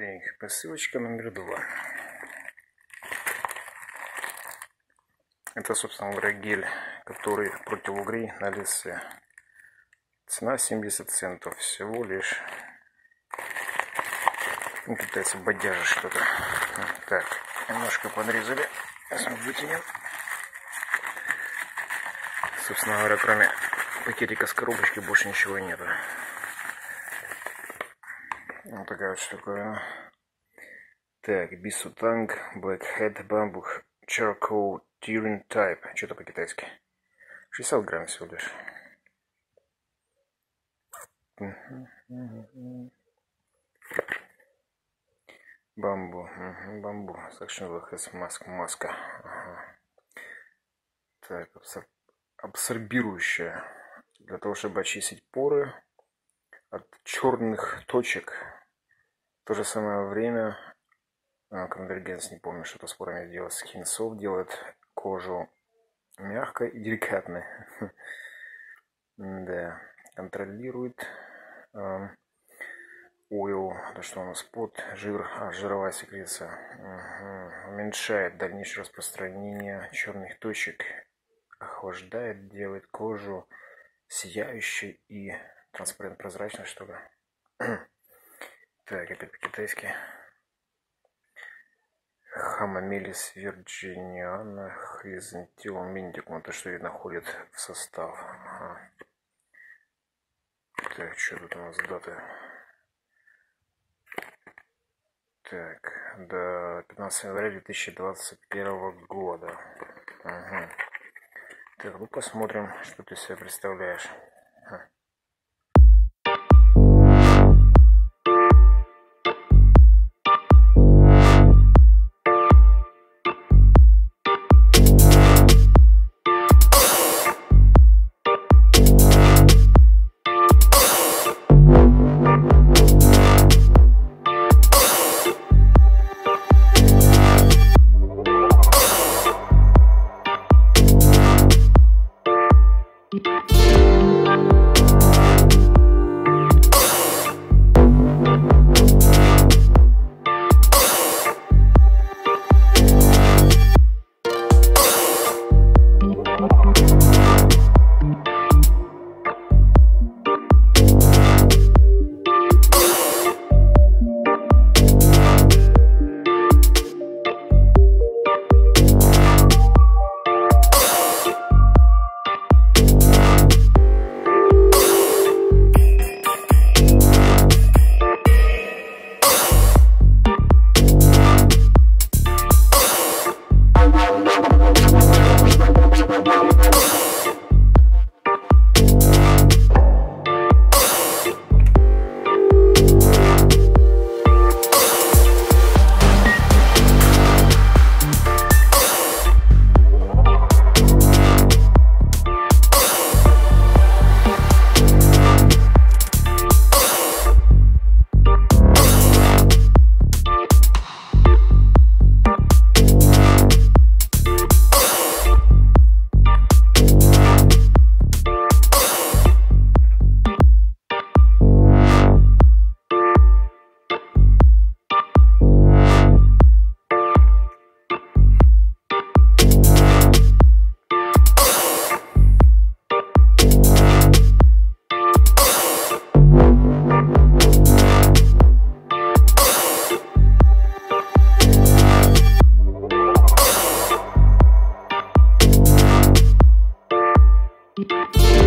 Так, посылочка номер два. Это, собственно говоря, гель, который против угрей на лице. Цена 70 центов всего лишь. Ну, китайцы бодяжат что-то. Так, немножко подрезали. Сейчас вытянем. Собственно говоря, кроме пакетика с коробочки больше ничего нету. Вот такая вот штуковина. Так, Бисутанг, Blackhead, Bamboo, Charcoal, Turing Type. Что-то по-китайски. 60 грамм всего лишь. Бамбу. Бамбу. Section has mask. Маска. Ага. Так, абсорбирующая. Для того, чтобы очистить поры от черных точек. То же самое время а, конвергенс, не помню, что-то с порами делает, скинсов делает кожу мягкой и деликатной. Да, контролирует ойл, это что у нас, пот, жир, а, жировая секреция. Уменьшает дальнейшее распространение черных точек, охлаждает, делает кожу сияющей и транспарент прозрачной, что ли. так, опять по-китайски. Хамамелис вирджиниана хризантилум индикум. Это что видно входит в состав. Ага. Так, что тут у нас даты? Так, до 15 января 2021 года. Угу. Так, ну посмотрим, что ты себе представляешь. Música Música